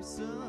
California sun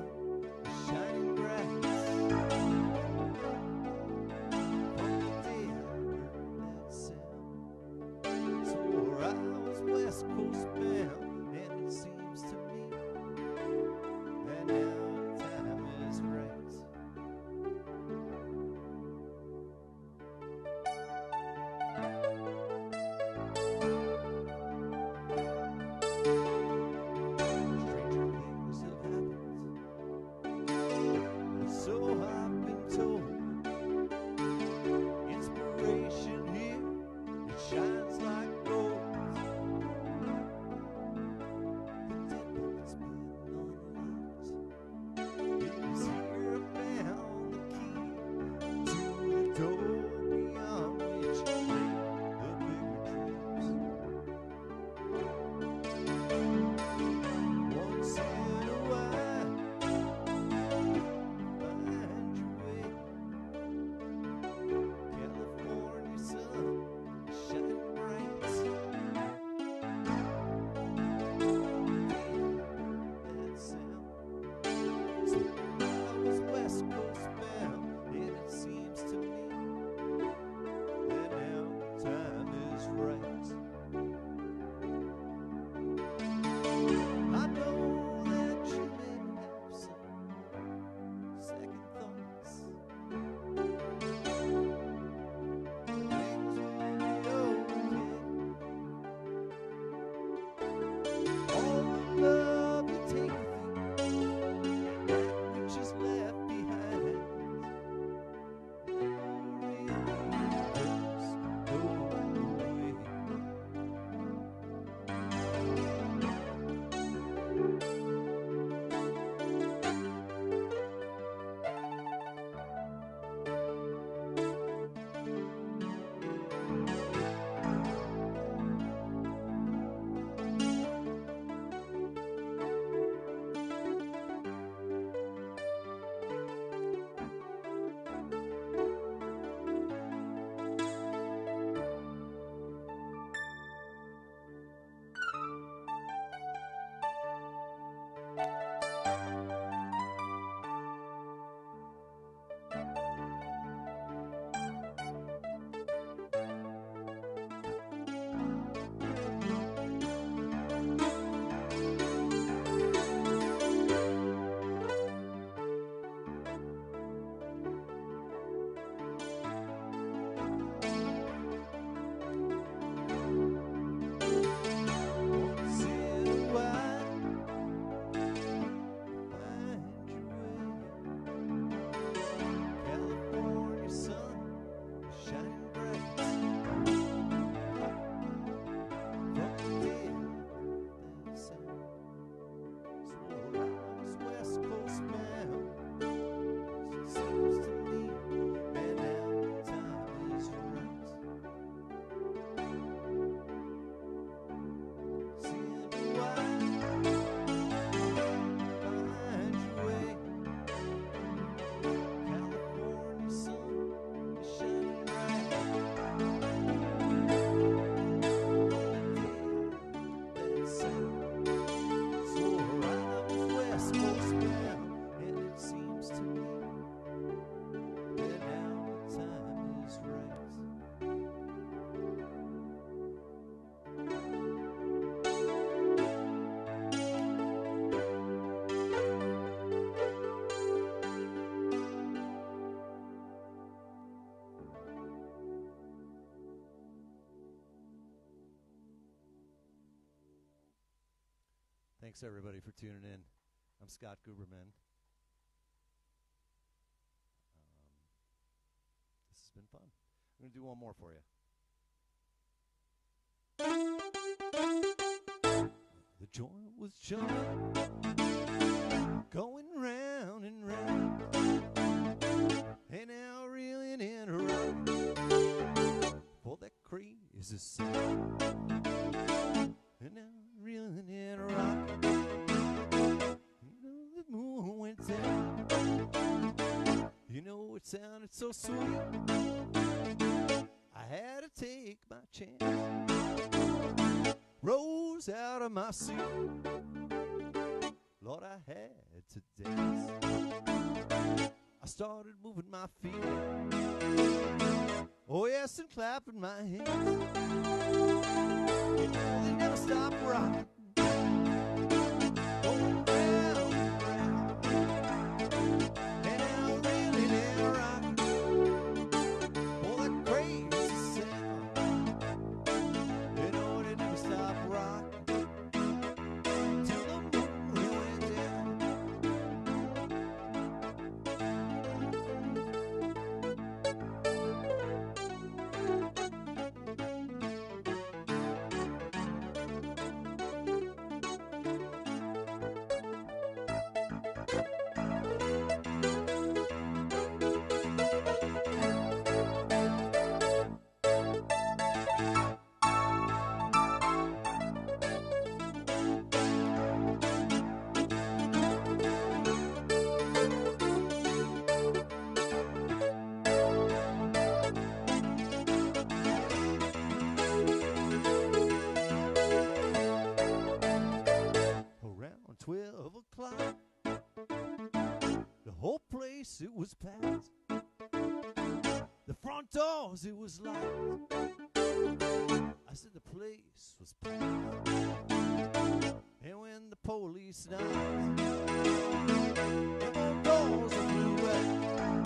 Thanks everybody for tuning in. I'm Scott Guberman. Um, this has been fun. I'm going to do one more for you. The joint was jumping, going round and round, and now reeling in a rock for that crazy sound. So sweet. I had to take my chance. Rose out of my seat. Lord, I had to dance. I started moving my feet. Oh, yes, and clapping my hands. They never stop rocking. Whole place it was packed. The front doors it was locked. I said the place was packed. And when the police knocked, the doors flew back.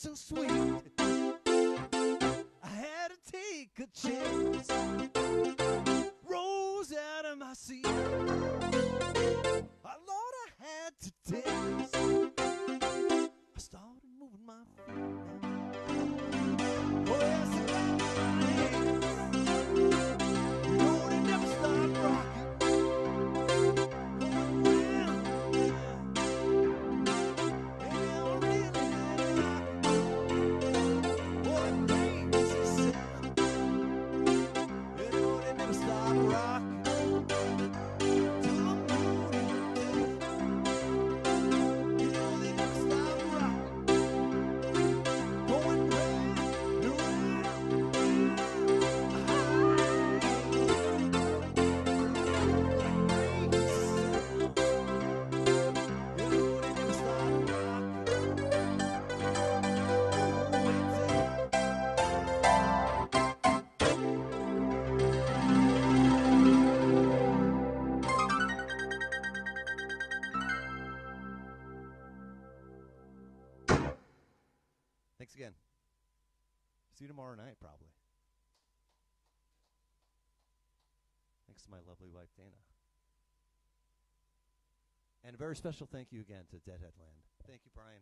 So sweet. I had to take a chance. My lovely wife, Dana. And a very special thank you again to Deadheadland. Thank you, Brian.